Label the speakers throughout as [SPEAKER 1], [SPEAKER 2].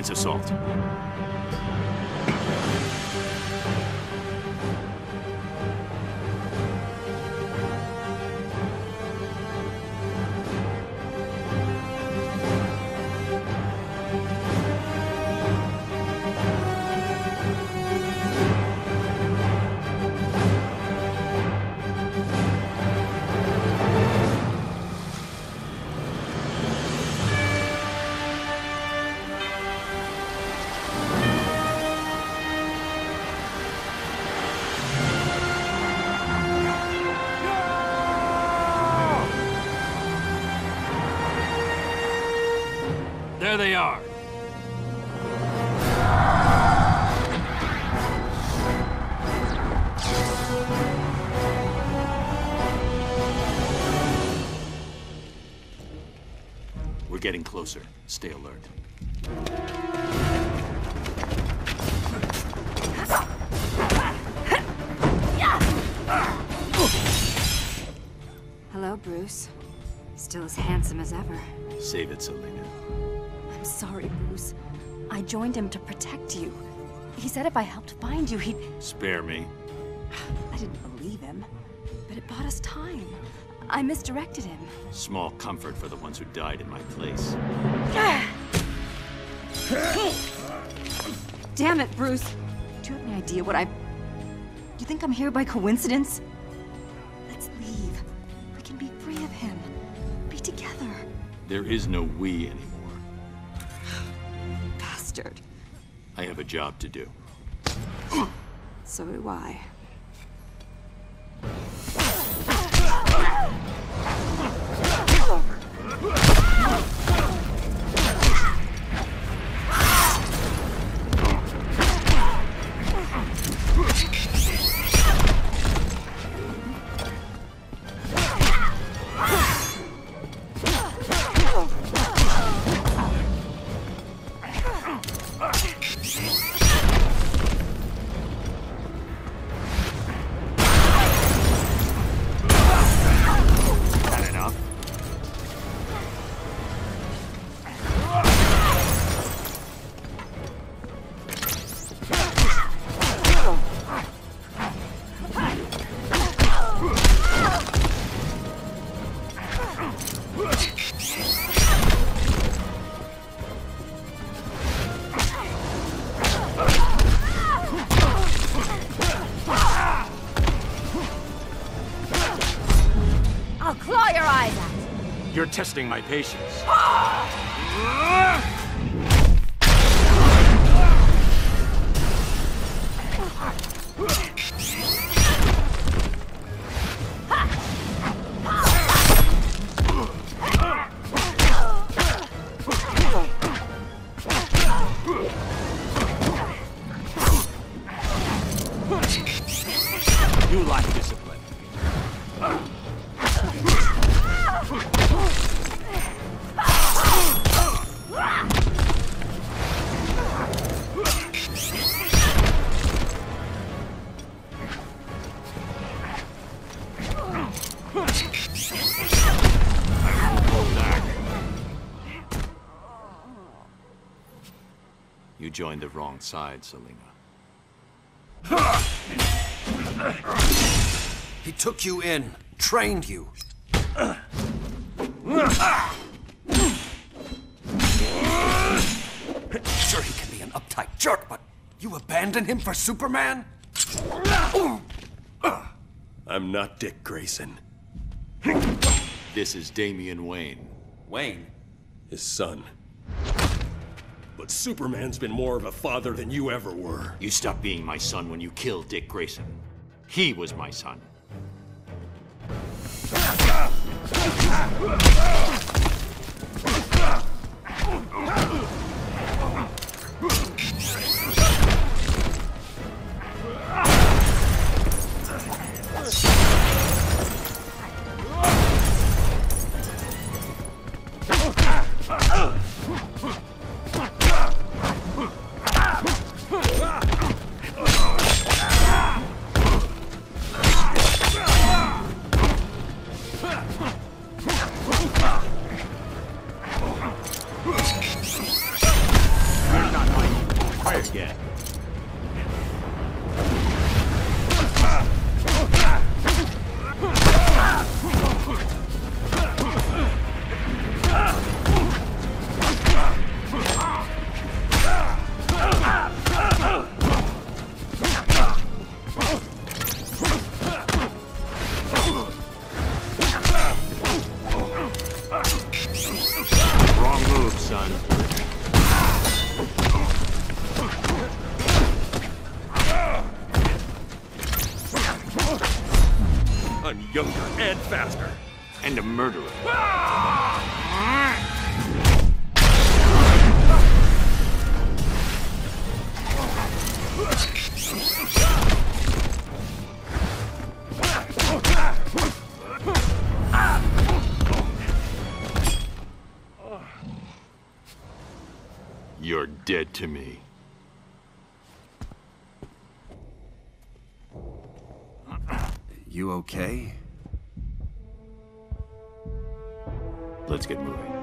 [SPEAKER 1] Commence assault. There they are. We're getting closer. Stay alert.
[SPEAKER 2] Hello, Bruce. Still as handsome as ever.
[SPEAKER 1] Save it, Selina.
[SPEAKER 2] I'm sorry, Bruce. I joined him to protect you. He said if I helped find you, he'd.
[SPEAKER 1] Spare me.
[SPEAKER 2] I didn't believe him. But it bought us time. I misdirected him.
[SPEAKER 1] Small comfort for the ones who died in my place.
[SPEAKER 2] Damn it, Bruce. Do you have any idea what I. You think I'm here by coincidence? Let's leave. We can be free of him. Be together.
[SPEAKER 1] There is no we anymore. Have a job to do.
[SPEAKER 2] So do I.
[SPEAKER 3] testing my patience. Ah!
[SPEAKER 1] You joined the wrong side, Selina.
[SPEAKER 4] He took you in, trained you. Sure, he can be an uptight jerk, but you abandon him for Superman?
[SPEAKER 3] I'm not Dick Grayson.
[SPEAKER 1] This is Damian Wayne.
[SPEAKER 4] Wayne.
[SPEAKER 3] His son but Superman's been more of a father than you ever were.
[SPEAKER 1] You stopped being my son when you killed Dick Grayson. He was my son. again. Wrong move, son.
[SPEAKER 3] I'm younger and faster.
[SPEAKER 1] And a murderer. You're dead to me.
[SPEAKER 4] You okay?
[SPEAKER 1] Let's get moving.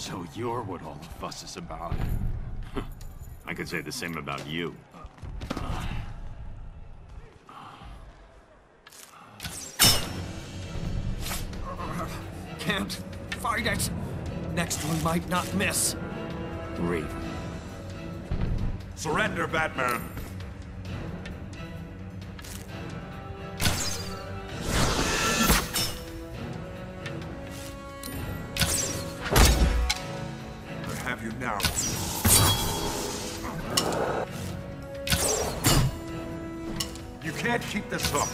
[SPEAKER 1] So you're what all the fuss is about. I could say the same about you.
[SPEAKER 4] Can't fight it. Next one might not miss.
[SPEAKER 1] Raven.
[SPEAKER 5] Surrender, Batman. Now. You can't keep this up.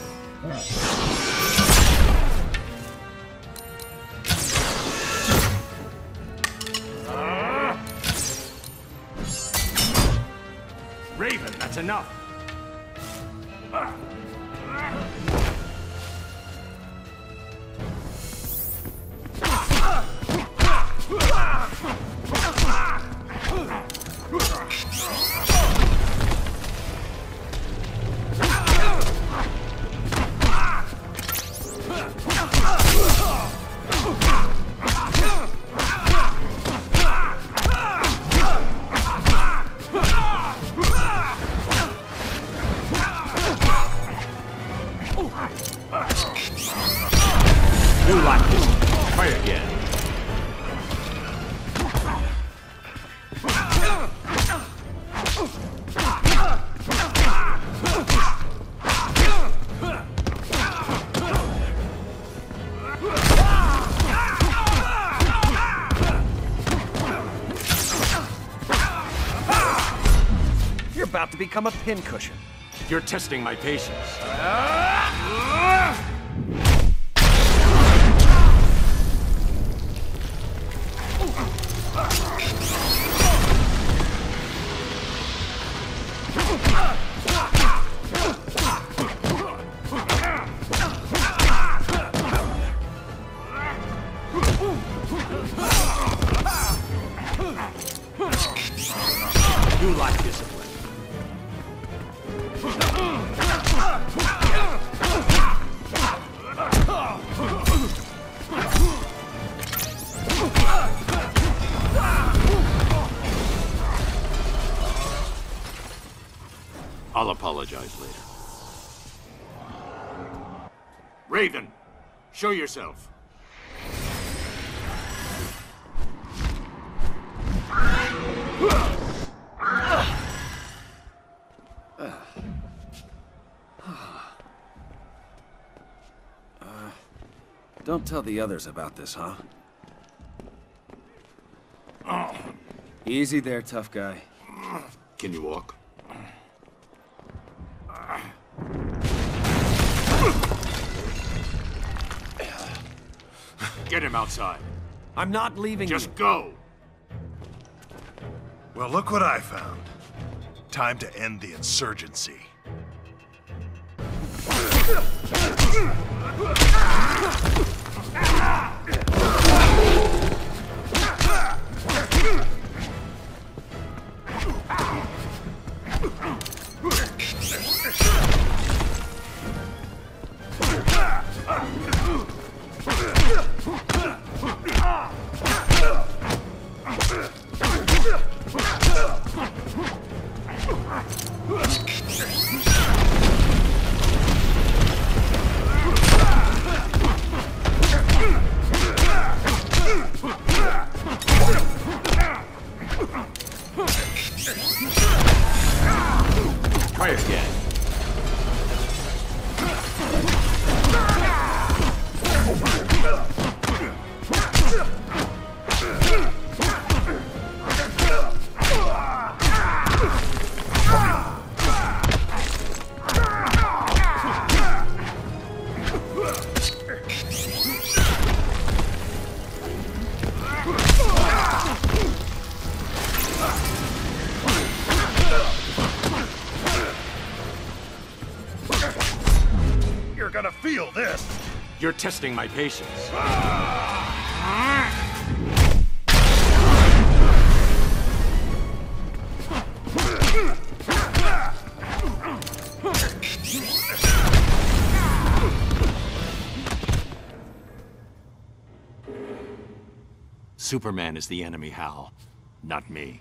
[SPEAKER 1] Raven, that's enough. You like this. Try again.
[SPEAKER 4] You're about to become a pincushion.
[SPEAKER 1] You're testing my patience. Uh, You like discipline. I'll apologize later. Raven, show yourself.
[SPEAKER 4] Don't tell the others about this, huh? Easy there, tough guy.
[SPEAKER 1] Can you walk? Get him outside.
[SPEAKER 6] I'm not leaving
[SPEAKER 1] Just
[SPEAKER 6] you.
[SPEAKER 1] go!
[SPEAKER 5] Well, look what I found. Time to end the insurgency.
[SPEAKER 1] Try again.
[SPEAKER 5] Feel this.
[SPEAKER 1] You're testing my patience. Superman is the enemy, Hal. Not me.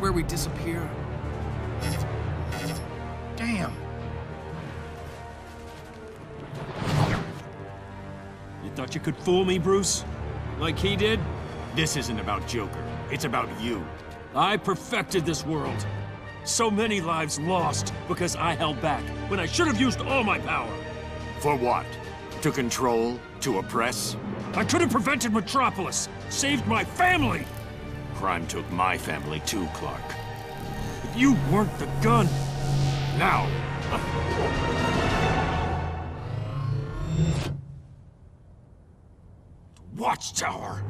[SPEAKER 6] Where we disappear?
[SPEAKER 5] Damn.
[SPEAKER 4] You thought you could fool me, Bruce? Like he did?
[SPEAKER 1] This isn't about Joker. It's about you.
[SPEAKER 4] I perfected this world. So many lives lost because I held back when I should have used all my power.
[SPEAKER 1] For what? To control? To oppress?
[SPEAKER 4] I could have prevented Metropolis, saved my family.
[SPEAKER 1] Crime took my family too, Clark.
[SPEAKER 4] If you weren't the gun.
[SPEAKER 1] Now!
[SPEAKER 4] Watchtower.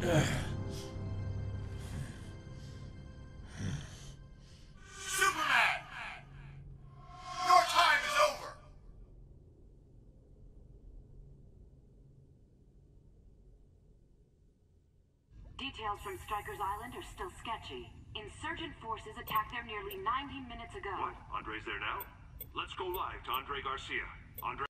[SPEAKER 7] Details from Stryker's Island are still sketchy. Insurgent forces attacked there nearly 90 minutes ago.
[SPEAKER 8] What? Andre's there now? Let's go live to Andre Garcia. Andre.